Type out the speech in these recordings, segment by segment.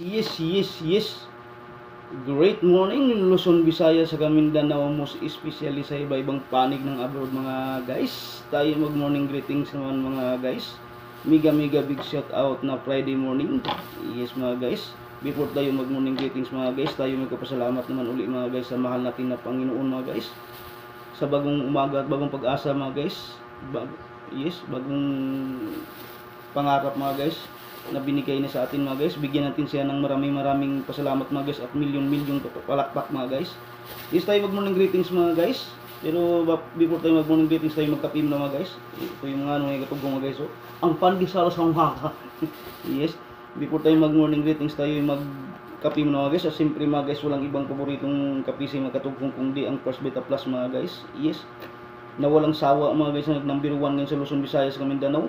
Yes, yes, yes. Great morning, Luzon, Visayas, sa Mindanao, most especially sa iba-ibang panig ng abroad mga guys. Tayo mag-morning greetings naman mga guys. Mega mega big shout out na Friday morning. Yes mga guys. Before tayo mag-morning greetings mga guys, tayo magpapasalamat naman uli mga guys sa mahal natin na Panginoon mga guys. Sa bagong umaga at bagong pag-asa mga guys. Bag yes, bagong pangarap mga guys na binigay niya sa atin mga guys. Bigyan natin siya ng maraming maraming pasalamat mga guys at milyon-milyon palakpak mga guys. Yes tayo mag-morning greetings mga guys. Pero before tayo mag-morning greetings tayo magkapim na mga guys. Ito yung mga ano yung mga guys. So, ang pandesal sa umaga. yes. Before tayo mag-morning greetings tayo magkapim na mga guys. At siyempre mga guys walang ibang paboritong kape sa mga kundi ang First Beta Plus mga guys. Yes. Na walang sawa mga guys na number 1 ngayon sa Luzon, Visayas, Mindanao.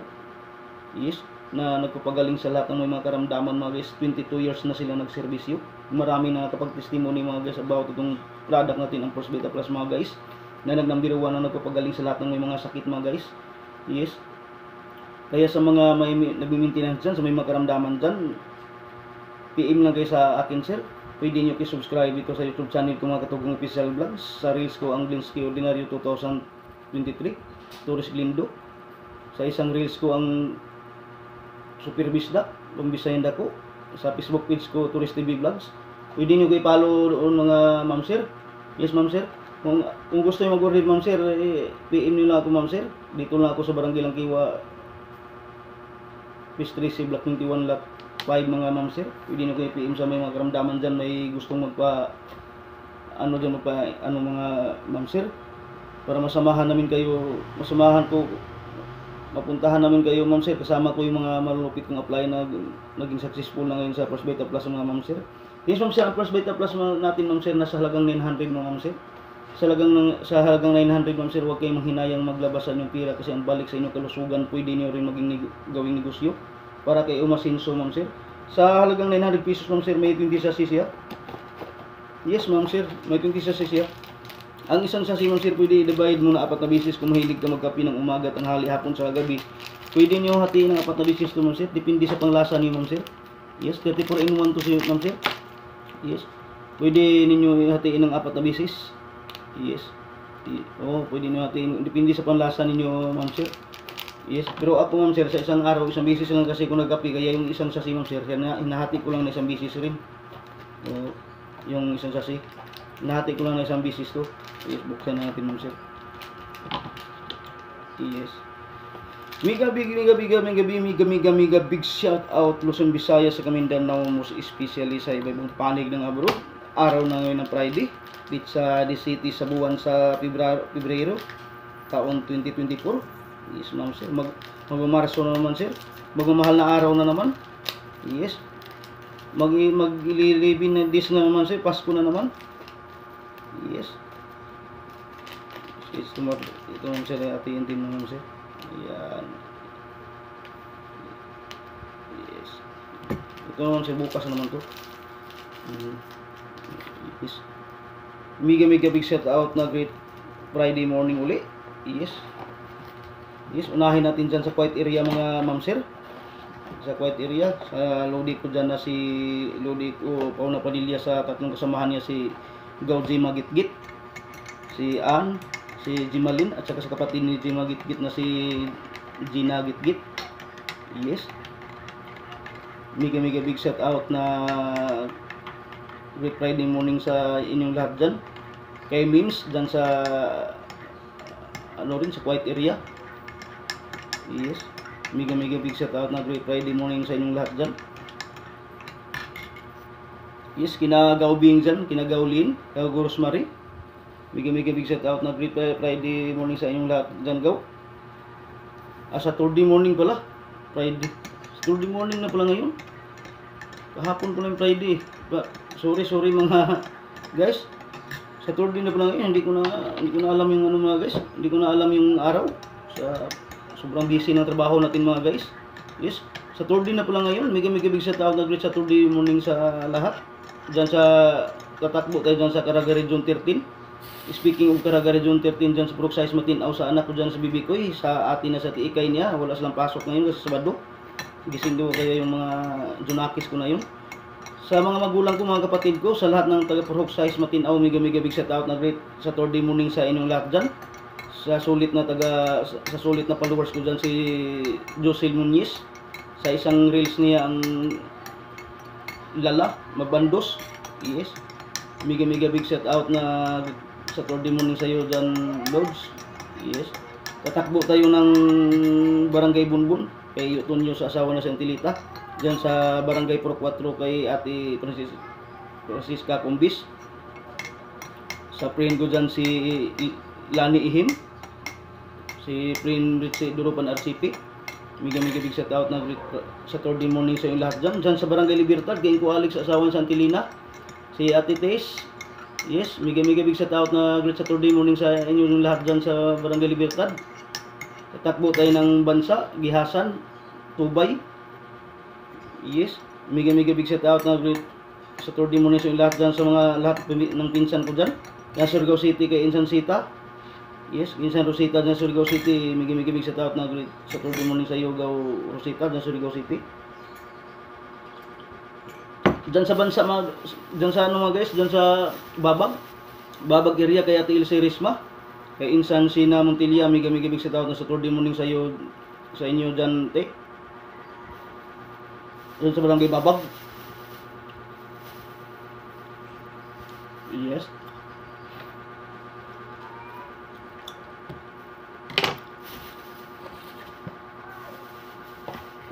Yes, na nagpapagaling sa lahat ng mga karamdaman mga guys. 22 years na sila nagserbisyo. Marami na nakapag-testimony mga guys about itong product natin ang First Beta Plus mga guys. Na nag number 1 na nagpapagaling sa lahat ng mga sakit mga guys. Yes. Kaya sa mga may nagmi-maintenance dyan, sa may mga karamdaman dyan, PM lang kayo sa akin sir. Pwede nyo kayo subscribe dito sa YouTube channel ko mga katugong official vlogs. Sa reels ko ang Glinsky Ordinaryo 2023. Tourist Glindo. Sa isang reels ko ang Super Bisda, pambisayan dako. Sa Facebook page ko, Tourist TV Vlogs. Pwede nyo kayo follow doon mga ma'am sir. Yes ma'am sir. Kung, kung gusto nyo mag-order ma'am sir, eh, PM nyo lang ako ma'am sir. Dito lang ako sa Barangay Langkiwa, Phase 3C Block 21 Lot 5 mga ma'am sir. Pwede nyo kayo PM sa may mga karamdaman dyan, may gustong magpa ano dyan magpa ano mga ma'am sir para masamahan namin kayo masamahan ko mapuntahan namin kayo ma'am sir. Kasama ko yung mga malulupit kong apply na naging successful na ngayon sa First Plus mga ma'am sir. Yes ma'am sir. Ang First Plus natin ma'am sir nasa halagang 900 mga ma'am sir. Sa halagang, ng- sa halagang 900 ma'am sir huwag kayong manghinayang maglabasan yung pira kasi ang balik sa inyong kalusugan pwede niyo rin maging nego- gawing negosyo para kay umasinso ma'am sir. Sa halagang 900 pesos ma'am sir may 20 sasi siya yes ma'am sir. May 20 sasi siya ang isang sasi ma'am sir, pwede i-divide mo na apat na bisis kung mahilig ka magkape ng umaga, tanghali, hapon, sa gabi. Pwede niyo hatiin ng apat na bisis to ma'am sir. Depende sa panglasa niyo ma'am sir. Yes, 34 in 1 to sir, ma'am sir. Yes. Pwede ninyo hatiin ng apat na bisis. Yes. Oo, pwede niyo hatiin. Depende sa panlasa ninyo ma'am sir. Yes, pero ako ma'am sir, sa isang araw, isang bisis lang kasi ko nagkape, kaya yung isang sasi ma'am sir, kaya na- hinahati ko lang na isang bisis rin. Oo, yung isang sasi. Hinahati ko lang na isang bisis to. Yes, buksan na natin ma'am sir. Yes. Mega big, mega big, mega big, mega mega mega big shout out Luzon, Visayas sa Mindanao, most especially sa iba-ibang panig ng abroad. Araw na ngayon ng Friday, dito sa the city sa buwan sa Pebrero taon 2024. Yes, ma'am sir. Mag magmamarso na naman sir. Magmamahal na araw na naman. Yes. Mag maglilibin na this na naman sir. Pasko na naman. Yes. Ito mo, ito mo sir, atiin din naman sir. Ayan. Yes. Ito naman sir, bukas naman to. Mm. Yes. Mega mega big shout out na great Friday morning uli. Yes. Yes, unahin natin dyan sa quiet area mga ma'am sir. Sa quiet area, sa lodi ko dyan na si lodi ko Pauna Padilla sa tatlong kasamahan niya si Gauji Magitgit, si Ann, si Jimalin at saka sa kapatid ni Jima Gitgit na si Gina Gitgit. Yes. Mega mega big shout out na Great Friday morning sa inyong lahat dyan. Kay Mims dyan sa ano rin sa quiet area. Yes. Mega mega big shout out na Great Friday morning sa inyong lahat dyan. Yes, kina Gaubing dyan, kina Gaulin, kina Rosemary. Mega mega big shout out na Friday morning sa inyong lahat dyan, Gaw. Ah, Saturday morning pala. Friday. Saturday morning na pala ngayon. Kahapon pala yung Friday. Sorry, sorry mga guys. Saturday na pala ngayon. Hindi ko na, hindi ko na alam yung ano mga guys. Hindi ko na alam yung araw. Sa sobrang busy ng trabaho natin mga guys. Yes. Saturday na pala ngayon. Mega mega big shout out na great Saturday morning sa lahat. Diyan sa katakbo tayo dyan sa Caraga Region 13. Speaking of Caraga Region 13 dyan sa Purok Size Matinaw sa anak ko dyan sa Bibikoy, sa atin na sa tiikay niya, wala silang pasok ngayon kasi Sabado. Gising daw kaya yung mga Junakis ko na yun. Sa mga magulang ko, mga kapatid ko, sa lahat ng taga Purhok Size, Matinaw, Mega Mega Big Shout Out na great Saturday morning sa inyong lahat dyan. Sa sulit na taga, sa, sulit na followers ko dyan si Josil Muñiz. Sa isang reels niya ang Lala, Mabandos. Yes. Mega Mega Big Shout Out na Saturday morning sa iyo dyan, Lods. Yes. Tatakbo tayo ng Barangay Bunbun kay Yuton sa asawa na si Antilita. Diyan sa Barangay Pro 4 kay Ate Francis, Francisca Cumbis. Sa friend ko dyan si Lani Ihim. Si friend Richie Durupan RCP. Miga miga big shout out na Saturday morning sa inyong lahat dyan. Dyan sa Barangay Libertad, kay ko Alex asawa ni Santilina. Si Ate Tess. Yes, miga miga big shout out na great Saturday morning sa inyong lahat dyan sa Barangay Libertad. Tatakbo tayo ng bansa, Gihasan, Tubay. Yes, mega mega big shout out na great Saturday morning sa inyong lahat dyan sa mga lahat ng pinsan ko dyan. Yan Surigao City kay Insan Sita. Yes, Insan Rosita dyan sa Surigao City. Big shout out na Saturday morning sa Yogao Rosita dyan sa Surigao City. Dyan sa bansa mga, dyan sa ano mga guys, dyan sa Babag. Babag area kay Ate Ilse Risma. Kay Insan Sina Montilla, big shout out na Saturday morning sa iyo sa inyo dyan, te. Dyan sa Barangay Babag. Yes.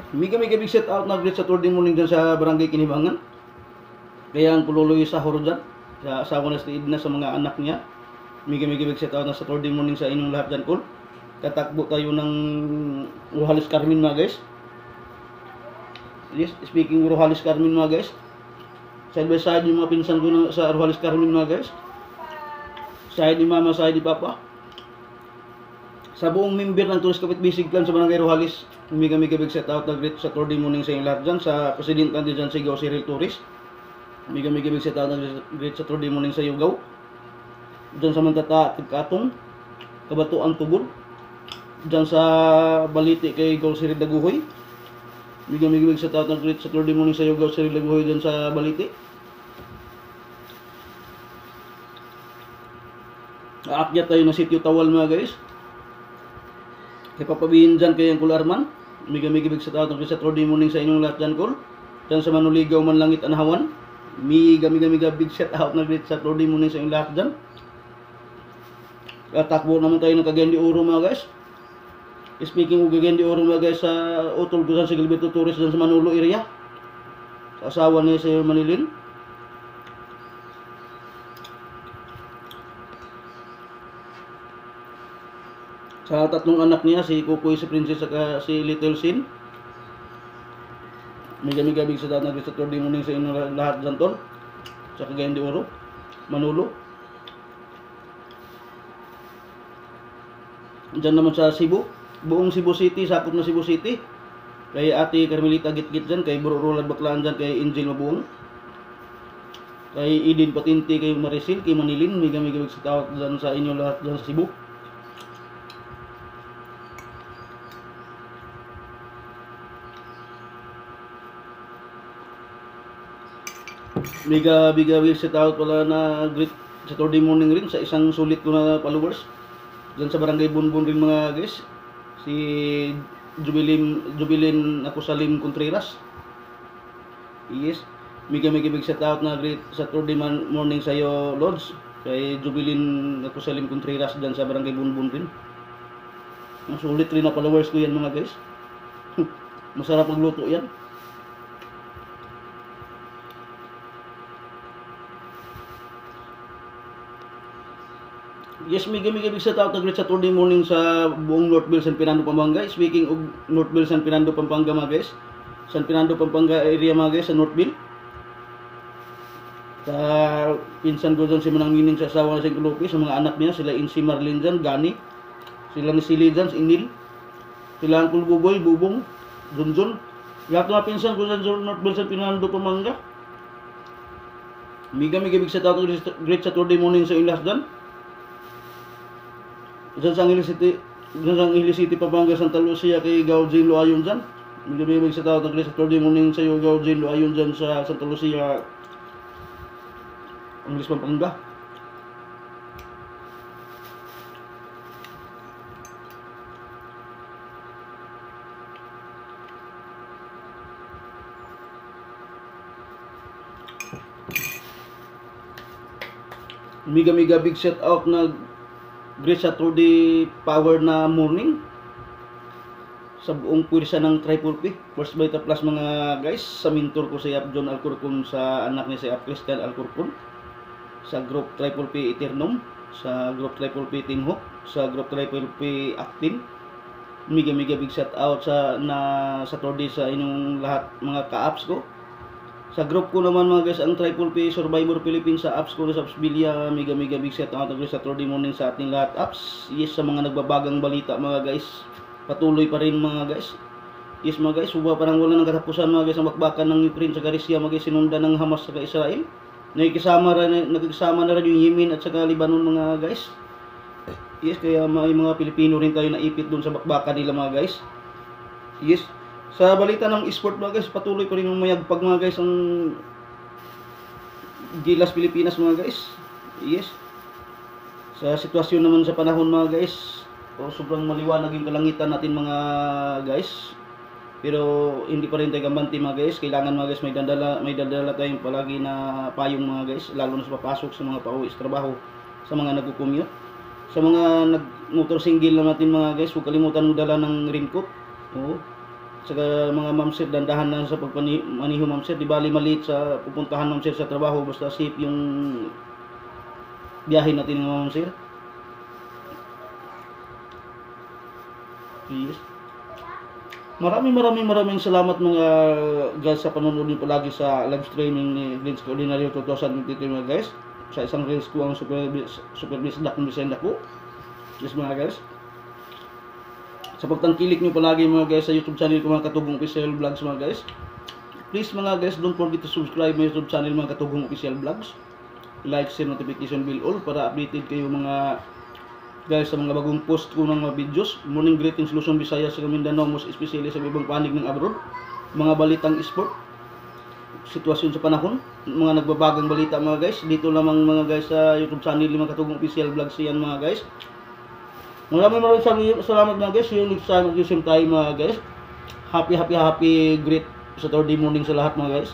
Mega mega big shout out na great Saturday morning dyan sa Barangay Kinibangan. Kaya ang pululoy sa horo dyan. Sa asawa na si Edna sa mga anak niya. Mega mega big shout out na Saturday morning sa inyong lahat dyan, Kul. Katakbo tayo ng Rojalis Carmen mga guys. Yes, speaking of Rojalis Carmen mga guys. Side by side yung mga pinsan ko na, sa Rojalis Carmen mga guys. Side ni Mama, side ni Papa. Sa buong member ng Tourist Kapit Basic Plan sa Barangay Rojalis, mega mega big shout out na great Saturday morning sa inyong lahat dyan. Sa President natin dyan, Sigaw Cyril Tourist. Mega mega big shout out na great Saturday morning sa Yugaw. Dyan sa Mantata, Katong, Kabatuan Tubod. Dyan sa Baliti kay Gaw Cyril Daguhoy. Mega big shout out na great Saturday morning sa Yugaw Cyril Daguhoy dyan sa Baliti. Aakyat tayo ng sitio Tawal mga guys. Kay papabihin dyan kay Uncle Arman. Mega mega big shout out ng Saturday morning sa inyong lahat dyan, Col. Dyan sa Manuligaw, Manlangit, Anahawan. Mega big shout out na great Saturday morning sa inyong lahat dyan. Tatakbo naman tayo ng Cagayan de Oro mga guys. Speaking of Cagayan de Oro mga guys, sa utol ko sa Gilberto Torres dyan sa Manolo area. Sa asawa niya si Manilin. Sa tatlong anak niya, si Kukoy, si Princess, at si Little Sin. Mega mega big sa daan na Saturday morning sa inyo lahat dyan tol. Sa Cagayan de Oro. Manolo. Diyan naman sa Cebu. Buong Cebu City, sakop na Cebu City. Kay Ate Carmelita Gitgit dyan, kay Bro Roland Baklaan dyan, kay Angel Mabuong. Kay Idin Patinti, kay Marisil, kay Manilin, mega mega big sa tawag dyan sa inyo lahat dyan sa Cebu. Mega biga will set out pala na great Saturday morning rin sa isang sulit ko na followers. Diyan sa Barangay Bunbun rin mga guys. Si Jubilin Jubilin Akusalim Contreras. Yes. Mega mega big shout out na great Saturday man, morning sa iyo Lords. Kay Jubilin Akusalim Contreras diyan sa Barangay Bunbun rin. Ang sulit rin na followers ko yan mga guys. Masarap magluto yan. Yes, mega big shout out na great Saturday morning sa buong Northville, San Fernando, Pampanga. Speaking of Northville, San Fernando, Pampanga mga guys. San Fernando, Pampanga area mga guys sa Northville. Sa pinsan ko dyan si Manang Nining sa asawa na si Kulopi, sa mga anak niya, sila Insi Marlene dyan, Gani. Sila ni Sili dyan, si Inil. Sila Uncle Buboy, Bubong, Junjun. Lahat mga pinsan ko dyan sa Northville, San Fernando, Pampanga. Mega mega big shout out na great Saturday morning sa ilas dyan. Diyan sa Angeles City, diyan sa Angeles City, Pampanga, Santa Lucia, kay Gaujin Loayon dyan. Bibibig sa tao tagli sa Saturday morning sa iyo, Gaujin, ayon dyan sa Santa Lucia, ang Lisbon Pangga. Mega mega big shout out na Great Saturday Power na morning sa buong pwersa ng Triple P. First Beta Plus mga guys, sa mentor ko si Yap John Alcorcon sa anak ni si Yap Christian Alcorcon sa group Triple P Eternum, sa group Triple P Team Hook, sa group Triple P Actin. Mega mega big shout out sa na Saturday sa inyong lahat mga ka-apps ko. Sa group ko naman mga guys, ang Triple P Survivor Philippines sa apps ko na sa Apsbilia, mega mega big shout out sa Saturday morning sa ating lahat apps. Yes, sa mga nagbabagang balita mga guys, patuloy pa rin mga guys. Yes mga guys, suba parang wala nang katapusan mga guys ang bakbakan ng Ukraine sa Russia mga guys, sinundan ng Hamas sa Israel. Nakikisama rin, nagkasama na rin yung Yemen at saka Lebanon mga guys. Yes, kaya may mga Pilipino rin tayo naipit doon sa bakbakan nila mga guys. Yes, sa balita ng esport mga guys, patuloy pa rin yung mayagpag mga guys ang Gilas Pilipinas mga guys. Yes. Sa sitwasyon naman sa panahon mga guys, o sobrang maliwanag yung kalangitan natin mga guys. Pero hindi pa rin tayo gambanti mga guys. Kailangan mga guys may dadala, may dadala tayong palagi na payong mga guys. Lalo na sa papasok sa mga pauwi trabaho. Sa mga nagko-commute. Sa mga nag-motor single na natin mga guys, huwag kalimutan mo dala ng raincoat. Oo. Saka mga ma'am sir, dandahan lang sa pagmaniho ma'am sir. Di bali maliit sa pupuntahan ma'am sir sa trabaho. Basta safe yung biyahe natin ma'am sir. Yes. Maraming maraming maraming salamat mga guys sa panonood niyo palagi sa live streaming ni Vince Ordinario 2023 mga guys. Sa isang reels ko ang super super bisdak ng bisenda ko. Yes mga guys. Sa pagtangkilik niyo palagi mga guys sa YouTube channel ko mga Katugong Official Vlogs mga guys. Please mga guys, don't forget to subscribe my YouTube channel mga Katugong Official Vlogs. Like, share, notification bell all para updated kayo mga guys sa mga bagong post ko ng mga videos. Morning greetings Luzon, Visayas, sa Mindanao, most especially sa ibang panig ng abroad. Mga balitang sport, sitwasyon sa panahon, mga nagbabagang balita mga guys. Dito lamang mga guys sa YouTube channel mga Katugong Official Vlogs yan mga guys. Maraming maraming sal- salamat mga guys. Yung next time, same time mga guys. Happy, happy, happy, great Saturday morning sa lahat mga guys.